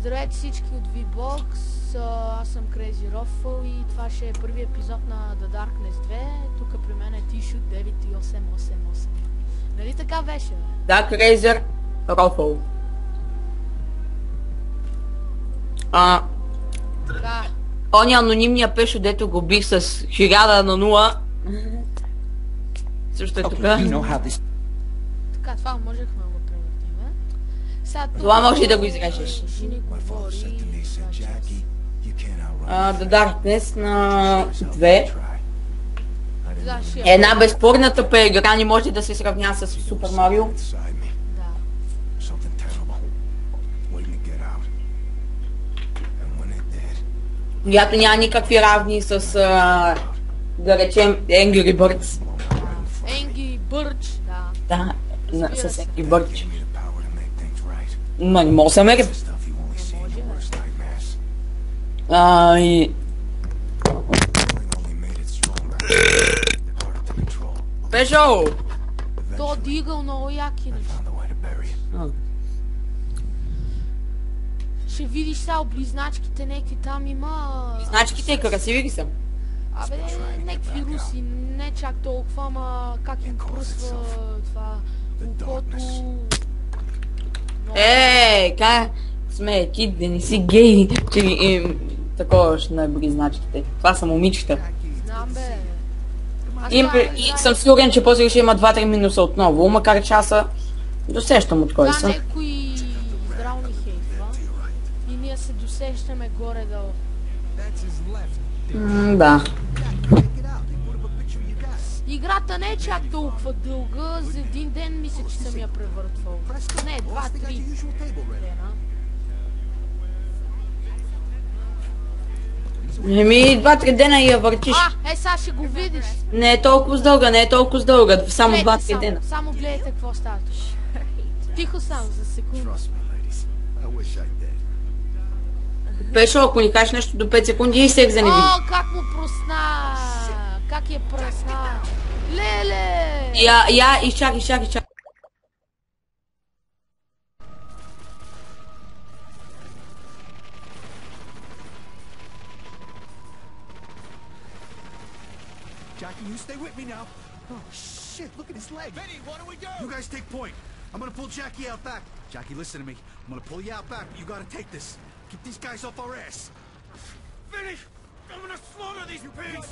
Здравейте всички от VBOX, аз съм Crazy Ruffle и това ще е първи епизод на The Darkness 2. Тук при мен е Тишу 9888. Нали така беше, бе? Да, Крейзер Рофъл. А, Така, оня анонимния пешо, дето го бих с 1000 на 0. Също е тук. Така, това можехме да го превъртим, бе. Сега тук... Това може и да го изрежеш. А, The Darkness на 2. Сега ще я... Една безспорната преигра не може да се сравня с Супер Марио. Да. Която няма никакви равни с, а, да речем, Angry Birds. Енги Бърч, да. Да, с Angry Birds. right. Но не мога да се меря. Stuff you only see in your worst nightmares. А, и... Killing only made it stronger. Harder to control. Пешо! То дигал много яки неща. Found the way to bury it. Ще видиш сега близначките, някакви там има... Значките красиви ли са? Абе, някакви руси, не чак толкова, ама как им пръсва това окото. Е, как сме ти да не си гей, че им такова ще набри значките. Това са момичета. Знам бе. Им, и съм сигурен, че после ще има 2-3 минуса отново, макар че аз са досещам от кой са. някой здраво ни хейтва. И ние се досещаме горе-долу. Да. Играта не е чак толкова дълга, за един ден мисля, че съм я превъртвал. Не, два-три дена. Еми, 2-3 дена я въртиш. А, е, сега ще го видиш. Не е толкова с дълга, не е толкова с дълга. Само Гледайте 2-3 само, дена. само гледайте какво става. Тихо само за секунда. Пешо, ако ни кажеш нещо до 5 секунди и секс да не. О, как му просна! Как я просна! Lily! Ja, ja, ich check, ich check, ich check. Jackie, you stay with me now. Oh, shit, look at his leg. Vinny, what do we do? You guys take point. I'm gonna pull Jackie out back. Jackie, listen to me. I'm gonna pull you out back, but you gotta take this. Keep these guys off our ass. Vinny, I'm gonna slaughter these pigs!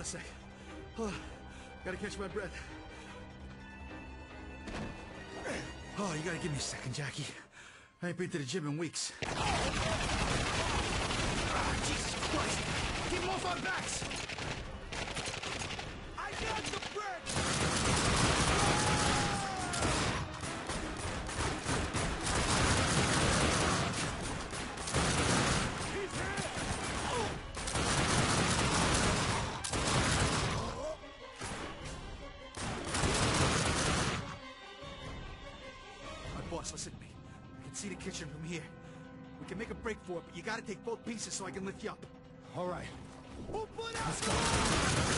On a sec. Hold on. Gotta catch my breath. Oh, you gotta give me a second, Jackie. I ain't been to the gym in weeks. Ah, Jesus Christ! Keep off our backs! Can make a break for it, but you gotta take both pieces so I can lift you up. All right. Oh, Let's go.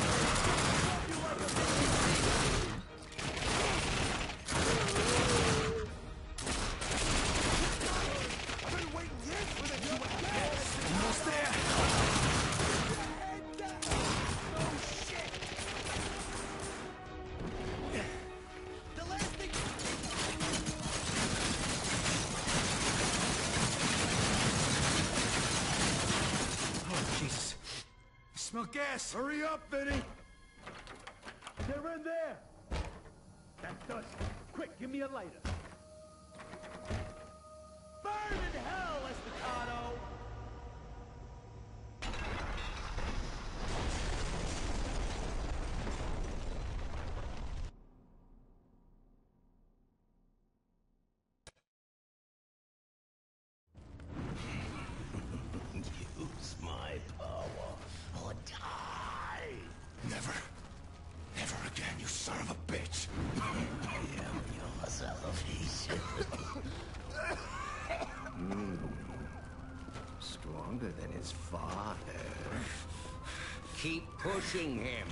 Smell gas. Hurry up, Vinny. They're in there! That does it. Quick, give me a lighter. Burn in hell, Estacado! Use my power or die. Never. Never again, you son of a bitch. I am your salvation. Stronger than his father. Keep pushing him.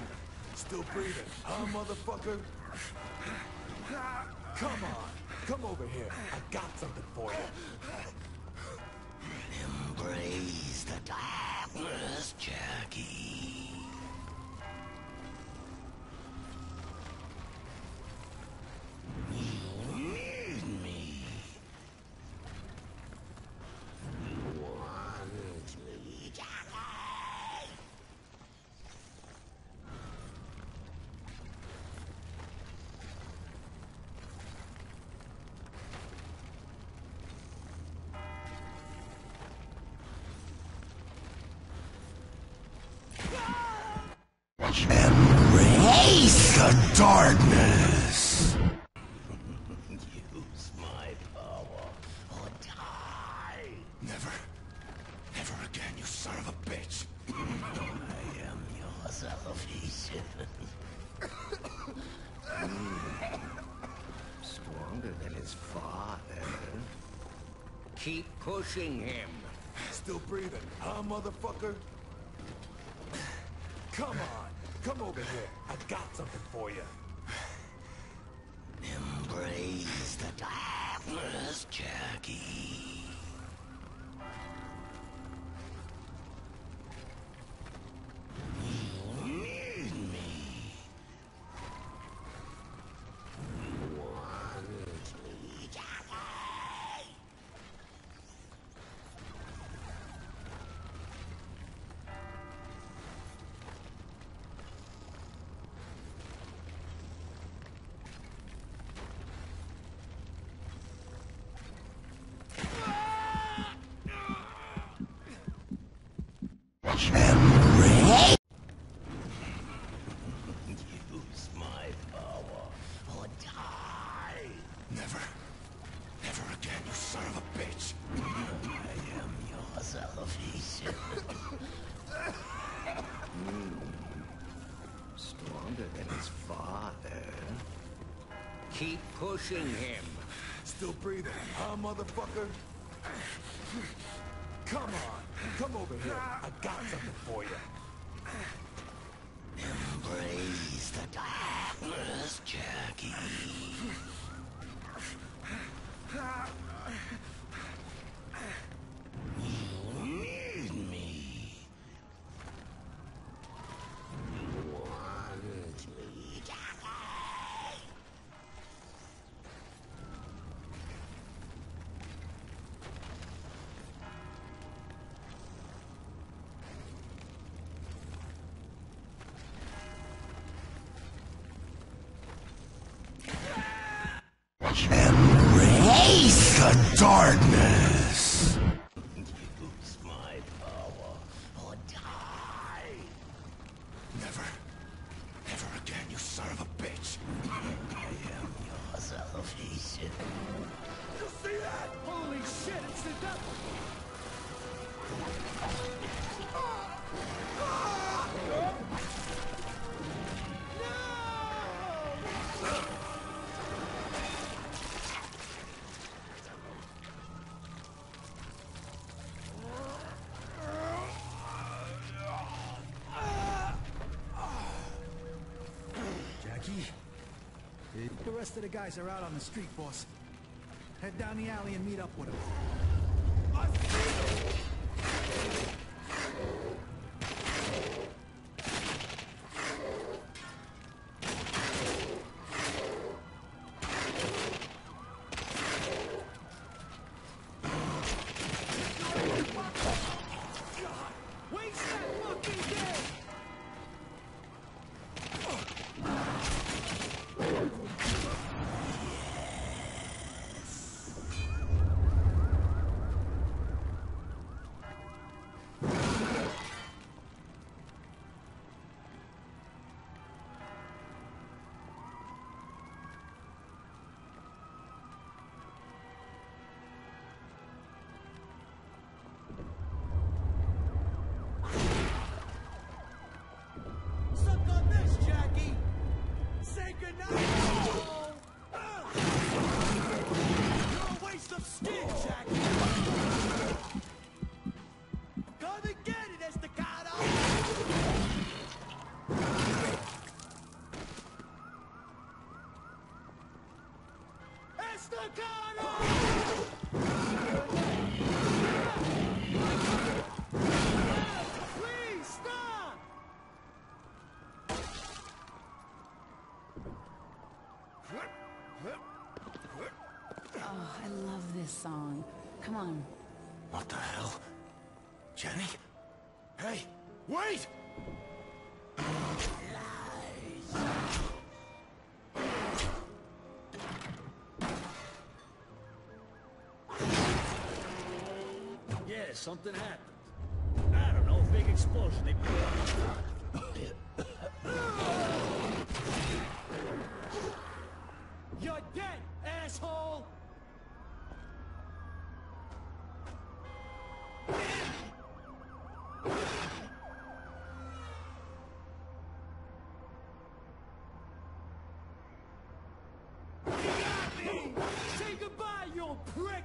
Still breathing, huh, motherfucker? Come on. Come over here. I got something for you. Embrace the darkness, Jackie. You need me. You want me, Jackie. Embrace the darkness. Use my power or die. Never. Never again, you son of a bitch. I am your salvation. Stronger than his father. Keep pushing him. Still breathing, huh, motherfucker? Come on. Come over here. I've got something for you. Embrace the darkness, Jackie. You need me. You want me, Jackie. Use my power or die. Never. Never again, you son of a bitch. I am your salvation. Hmm. Stronger than his father. Keep pushing him. Still breathing, huh, motherfucker? Come on. Come over here. Ah. I got something for you. Embrace the darkness, Jackie. Ah. The darkness. Rest of the guys are out on the street, boss. Head down the alley and meet up with them. On. What the hell? Jenny? Hey, wait! Yeah, something happened. I don't know, big explosion. They blew up. You're dead, asshole! You prick!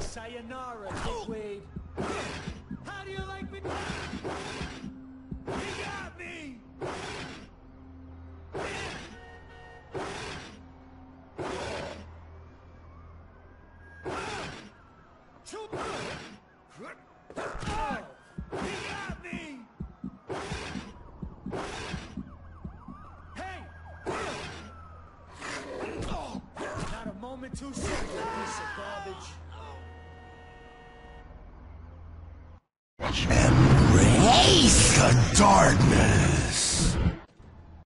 Sayonara, dickweed. How do you like me? You got me! Two- Oh, darkness.